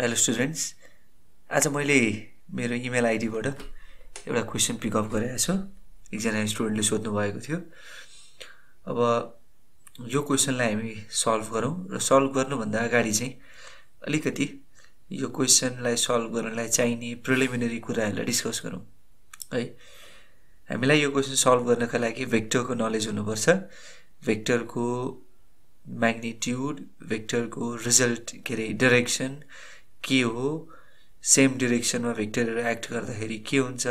Hello students आज मैले मेरो इमेल आइडीबाट एउटा क्वेसन पिकअप गरेको छु। एकजना स्टुडेन्टले सोध्नु भएको थियो। अब यो क्वेसनलाई हामी सल्भ गरौँ र सल्भ गर्नुभन्दा अगाडि चाहिँ अलिकति यो क्वेसनलाई सल्भ गर्नलाई चाहिने प्रिलिमिनरी कुराहरूलाई डिस्कस गरौँ। है? हामीलाई यो क्वेसन सल्भ गर्नका लागि भेक्टरको नलेज हुनुपर्छ। भेक्टरको म्याग्निट्युड भेक्टरको रिजल्ट के अरे डिरेक्सन के हो? सेम डिरेक्सनमा भेक्टरहरू एक्ट गर्दाखेरि के हुन्छ?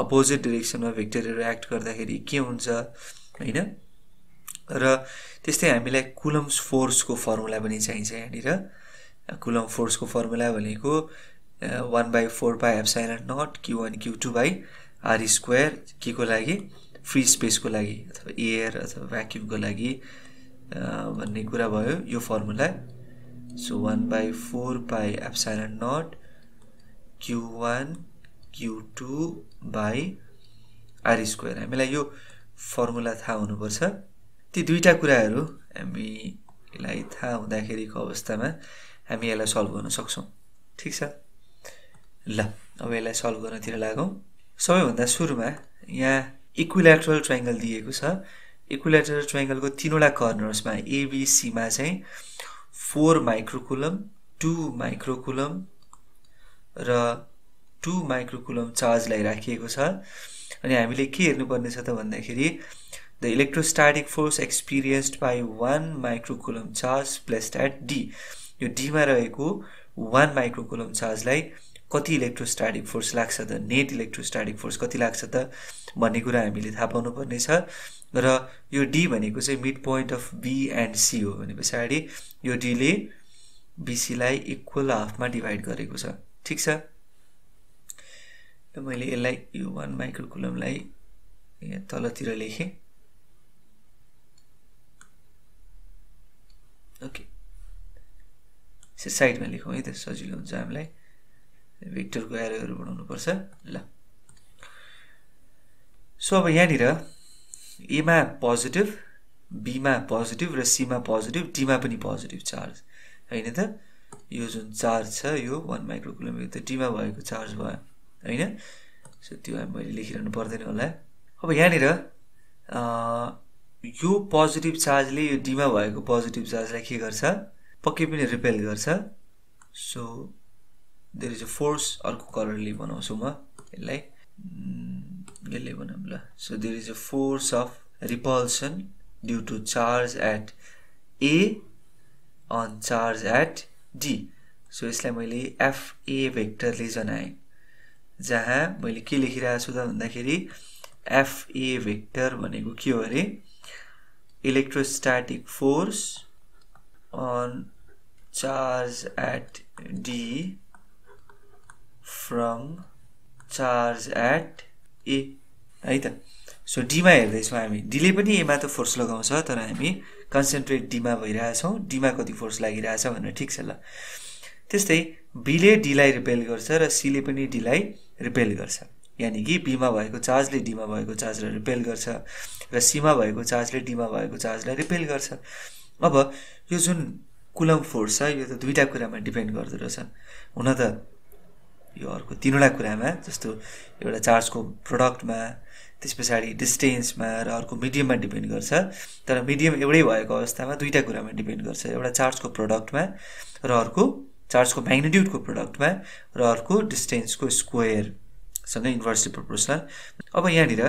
अपोजिट डिरेक्सनमा भेक्टरहरू एक्ट गर्दाखेरि के हुन्छ? होइन? र त्यस्तै हामीलाई कुलम्स फोर्सको फर्मुला पनि चाहिन्छ यहाँनिर। कुलम फोर्सको फर्मुला भनेको one by four by epsilon nought q one q two by r square के को लागि? फ्री स्पेसको लागि अथवा एयर अथवा भ्याक्युमको लागि भन्ने कुरा भयो यो formula by four by epsilon nought q one q two by r square हामीलाई यो फर्मुला थाहा हुनुपर्छ। ती दुईवटा कुराहरू हामीलाई थाहा हुँदाखेरिको अवस्थामा हामी यसलाई सल्भ गर्न सक्छौँ। ठिक छ? ल अब यसलाई सल्भ गर्नतिर लागौँ। सबैभन्दा सुरुमा यहाँ इक्विलेटरल ट्राइङ्गल दिएको छ। इक्विलेटरल ट्राइङ्गलको तिनवटा कर्नर्समा एबिसीमा चाहिँ फोर माइक्रोकुलम टु माइक्रोकुलम र टु माइक्रोकुलम चार्जलाई राखिएको छ। अनि हामीले के हेर्नुपर्ने छ त भन्दाखेरि the electrostatic force experienced by one microcoulomb charge placed at D यो डीमा रहेको वान माइक्रोकुलम चार्जलाई कति इलेक्ट्रोस्टाटिक फोर्स लाग्छ त नेट इलेक्ट्रोस्टाटिक फोर्स कति लाग्छ त भन्ने कुरा हामीले थाहा पाउनु पर्ने छ र यो डी भनेको चाहिँ midpoint of B and C हो भने पछाडि यो डीले बिसीलाई इक्वल हाफमा डिभाइड गरेको छ। ठिक छ? मैले यसलाई यो वान माइक्रोकुलमलाई यहाँ तलतिर लेखेँ। ओके साइडमा लेखौँ है त सजिलो हुन्छ हामीलाई। भेक्टरको एरोहरू बनाउनुपर्छ ल। सो अब यहाँनिर एमा पोजिटिभ बीमा पोजिटिभ र सीमा पोजिटिभ डीमा पनि पोजिटिभ चार्ज होइन त? यो जुन चार्ज छ यो वान माइक्रोकुलम यो त डीमा भएको चार्ज भयो। होइन? सो त्यो मैले लेखिरहनु पर्दैन होला। अब यहाँनिर यो पोजिटिभ चार्जले यो डीमा भएको पोजिटिभ चार्जलाई के गर्छ? पक्कै पनि रिपेल गर्छ। So there is a force अर्को कलरले बनाउँछु म यसलाई। यसले बनाऊँ ल। So there is a force of repulsion due to charge at A on charge at D so यसलाई मैले एफए भेक्टरले जनाएँ। जहाँ मैले के लेखिरहेको छु त भन्दाखेरि एफए भेक्टर भनेको के हो अरे? Electrostatic force on charge at D from charge at A है त? सो डीमा हेर्दैछौँ हामी। डीले पनि एमा त फोर्स लगाउँछ तर हामी कन्सन्ट्रेट डीमा भइरहेछौँ डीमा कति फोर्स लागिरहेछ भनेर ठिक छ ल। त्यस्तै बीले डीलाई रिपेल गर्छ र सीले पनि डीलाई रिपेल गर्छ। यानि कि बीमा भएको चार्जले डीमा भएको चार्जलाई रिपेल गर्छ र सीमा भएको चार्जले डीमा भएको चार्जलाई रिपेल गर्छ। अब यो जुन कुलम फोर्स छ यो त दुईवटा कुरामा डिपेन्ड रहेछ। हुन त यो अर्को तिनवटा कुरामा जस्तो एउटा चार्जको प्रडक्टमा त्यस पछाडि डिस्टेन्समा र अर्को मिडियममा डिपेन्ड गर्छ। तर मिडियम एउटै भएको अवस्थामा दुईवटा कुरामा डिपेन्ड गर्छ। एउटा चार्जको प्रडक्टमा र अर्को चार्जको म्याग्निट्युडको प्रडक्टमा र अर्को डिस्टेन्सको स्क्वेयरसँग इन्भर्सली प्रोपोर्सनल अब यहाँनिर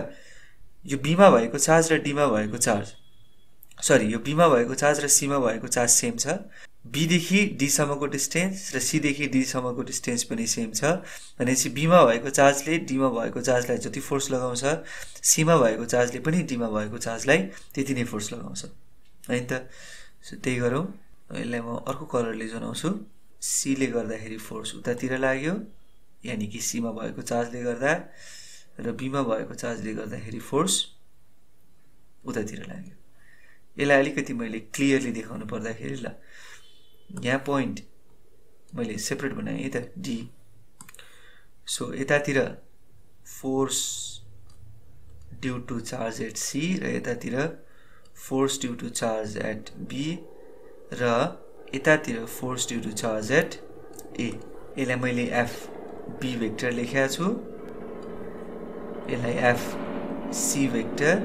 यो बीमा भएको चार्ज र डीमा भएको चार्ज। सरी यो बीमा भएको चार्ज र सीमा भएको चार्ज सेम छ। बीदेखि डीसम्मको डिस्टेन्स र सीदेखि डीसम्मको डिस्टेन्स पनि सेम छ। भनेपछि बीमा भएको चार्जले डीमा भएको चार्जलाई जति फोर्स लगाउँछ सीमा भएको चार्जले पनि डीमा भएको चार्जलाई त्यति नै फोर्स लगाउँछ। होइन त? सो त्यही गरौँ। यसलाई म अर्को कलरले जनाउँछु। सीले गर्दाखेरि फोर्स उतातिर लाग्यो यानि कि सीमा भएको चार्जले गर्दा र बीमा भएको चार्जले गर्दाखेरि फोर्स उतातिर लाग्यो। यसलाई अलिकति मैले क्लियरली देखाउनु पर्दाखेरि ल यहाँ पोइन्ट मैले सेपरेट बनाएँ है त डी सो यतातिर force due to charge at C र यतातिर force due to charge at B र यतातिर force due to charge at A यसलाई मैले एफ बी भेक्टर लेखेको छु। यसलाई एफ सी भेक्टर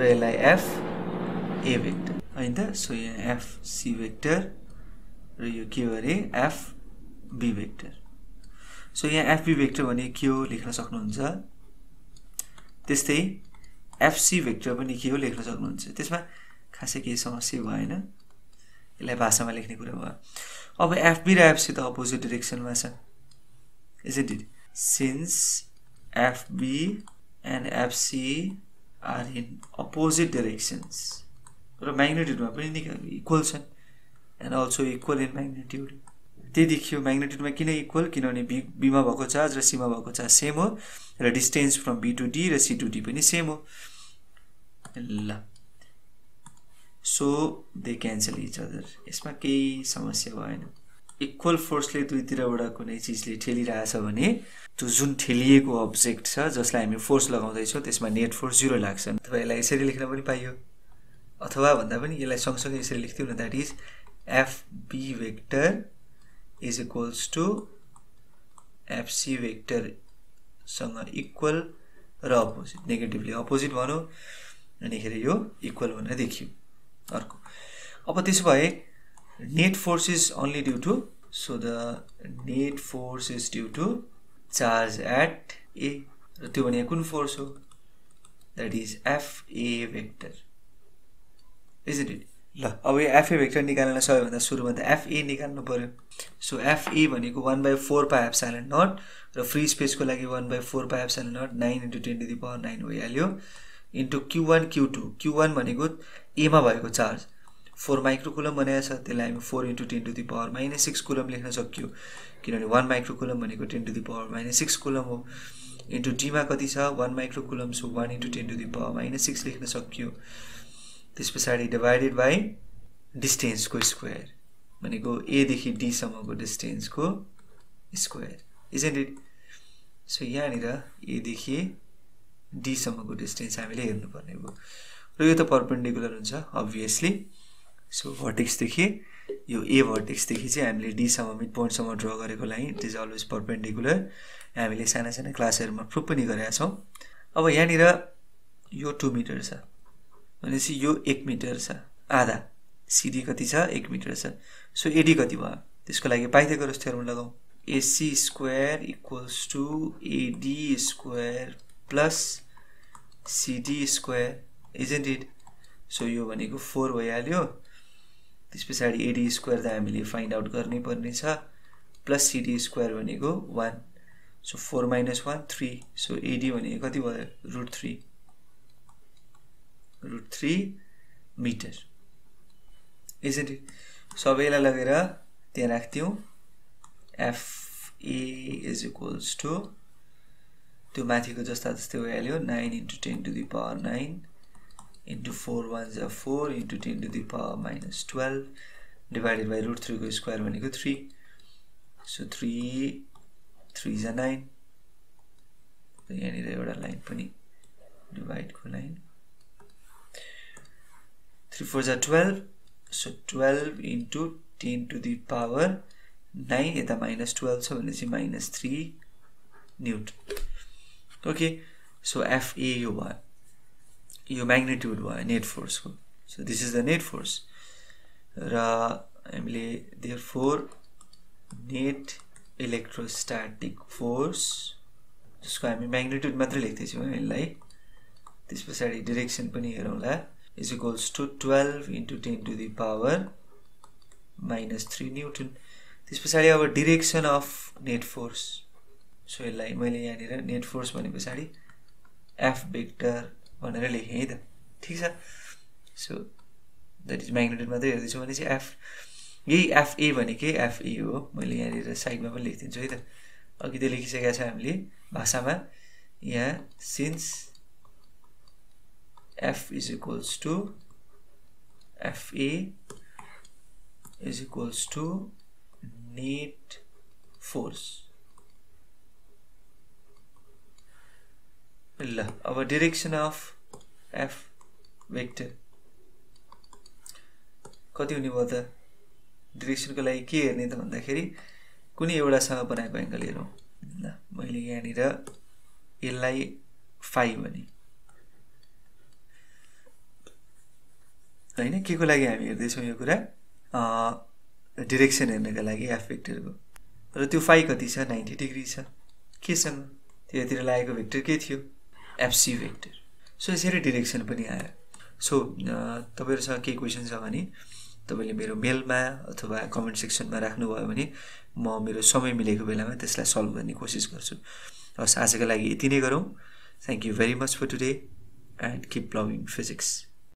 र यसलाई एफ ए भेक्टर होइन? त सो यहाँ एफ सी भेक्टर र यो के हो अरे एफ बी भेक्टर सो यहाँ एफबी भेक्टर भने के हो लेख्न सक्नुहुन्छ। त्यस्तै एफसी भेक्टर पनि के हो लेख्न सक्नुहुन्छ। त्यसमा खासै केही समस्या भएन। यसलाई भाषामा लेख्ने कुरा भयो। अब एफबी र एफसी त अपोजिट डिरेक्सनमा छ। Is it since FB and FC are in opposite directions र म्याग्नेट्युडमा पनि इक्वल छन्. And also equal in magnitude त्यही देखियो म्याग्नेट्युडमा किन इक्वल किनभने बी बीमा भएको चार्ज र सीमा भएको चार्ज सेम हो र distance from B to D र सी टु डी पनि सेम हो. ल. So they cancel each other यसमा केही समस्या भएन. इक्वल फोर्सले दुईतिरबाट कुनै चिजले ठेलिरहेछ भने त्यो जुन ठेलिएको अब्जेक्ट छ जसलाई हामी फोर्स लगाउँदैछौँ त्यसमा नेट फोर्स जिरो लाग्छ। यसलाई यसरी लेख्न पनि पाइयो। अथवा भन्दा पनि यसलाई सँगसँगै यसरी लेख्थ्यौँ न that is FB vector is equals to FC भेक्टरसँग equal र अपोजिट नेगेटिभली अपोजिट भनौँ अनिखेरि यो इक्वल भनेर देखियो अर्को। अब त्यसो भए net force is only due to so the net force is due to charge at A र त्यो भने कुन फोर्स हो? That is FA vector is it ल। अब यो एफए भेक्टर निकाल्न सबैभन्दा सुरुमा त एफए निकाल्नु पऱ्यो सो एफए भनेको one by four pi epsilon nought र फ्री स्पेसको लागि one by four pi epsilon nought nine into ten to the power nine भइहाल्यो। Into q one q two q one भनेको एमा भएको चार्ज फोर माइक्रोकुलम बनाएको छ त्यसलाई हामी four into ten to the power minus six coulomb लेख्न सक्यो। किनभने वान माइक्रोकुलम भनेको ten to the power minus six coulomb हो। इन्टु डीमा कति छ? One microcoulomb so one into ten to the power minus six लेख्न सक्यो। त्यस पछाडि डिभाइडेड बाई डिस्टेन्सको स्क्वायर भनेको एदेखि डीसम्मको डिस्टेन्सको स्क्वायर इजेन्ट इट सो यहाँनिर एदेखि डीसम्मको डिस्टेन्स हामीले हेर्नुपर्ने भयो र यो त पर्पेन्डिकुलर हुन्छ अभियसली सो भर्टिक्सदेखि यो ए भर्टिक्सदेखि चाहिँ हामीले डीसम्म मिड पोइन्टसम्म ड्र गरेको लागि इट इज अलवेज पर्पेन्डिकुलर हामीले साना साना क्लासहरूमा प्रुभ पनि गरेका छौँ। अब यहाँनिर यो टु मिटर छ। भनेपछि यो एक मिटर छ। आधा। सिडी कति छ? एक मिटर छ। सो एडी कति भयो? त्यसको लागि पाइथागोरस थ्योरम लगाउँ AC square equals to AD square plus CD square. Isn't it so यो भनेको फोर भइहाल्यो। त्यस पछाडि एडी स्क्वायर त हामीले फाइन्ड आउट गर्नै पर्ने छ प्लस सिडी स्क्वायर भनेको one. So four minus one three. So AD भनेको कति भयो? Root three. Root three metre it सबैलाई लगेर त्यहाँ राख्थ्यौँ एफए इज इक्वल्स टु त्यो माथिको जस्ता जस्तै भइहाल्यो nine into ten to the power nine into four one जा four into ten to the power minus twelve divided by root थ्रीको square भनेको थ्री सो थ्री थ्री जा नाइन यहाँनिर एउटा लाइन पनि डिभाइडको लाइन थ्री फोर जा twelve so twelve into ten to the power nine यता minus twelve छ भने चाहिँ minus three newton okay so FA यो भयो यो म्याग्नेट्युड भयो net फोर्सको so this is the net force र हामीले therefore net electrostatic force जसको हामी म्याग्नेट्युड मात्रै लेख्दैछौँ यसलाई त्यस पछाडि डिरेक्सन पनि हेरौँला। Is equals to 12 into 10 to the power minus three newton त्यस पछाडि अब direction of net force so यसलाई मैले यहाँनिर नेट फोर्स भने पछाडि एफ भेक्टर भनेर लेखेँ है त। ठिक छ? सो द्याट इज म्याग्नेटिक मात्रै हेर्दैछु भने चाहिँ एफ यही एफए भनेकै एफए हो। मैले यहाँनिर साइडमा पनि लेखिदिन्छु है त। अघि त लेखिसकेका छ हामीले भाषामा। यहाँ since F is equals to FA is equals to net force. ल अब डिरेक्सन अफ एफ भेक्टर कति हुने भयो त? डिरेक्सनको लागि के हेर्ने त भन्दाखेरि कुनै एउटासँग बनाएको एङ्गल हेरौँ। ल मैले यहाँनिर यसलाई फाइभ भने। होइन? के को लागि हामी हेर्दैछौँ यो कुरा? डिरेक्सन हेर्नका लागि एफ भेक्टरको र त्यो फाइ कति छ? नाइन्टी डिग्री छ। केसँग? त्यतातिर लागेको भेक्टर के थियो? एफसी भेक्टर सो यसरी डिरेक्सन पनि आयो। सो तपाईँहरूसँग केही क्वेसन छ भने तपाईँले मेरो मेलमा अथवा कमेन्ट सेक्सनमा राख्नुभयो भने म मेरो समय मिलेको बेलामा त्यसलाई सल्भ गर्ने कोसिस गर्छु। हस् आजको लागि यति नै गरौँ। Thank you very much for today and keep loving physics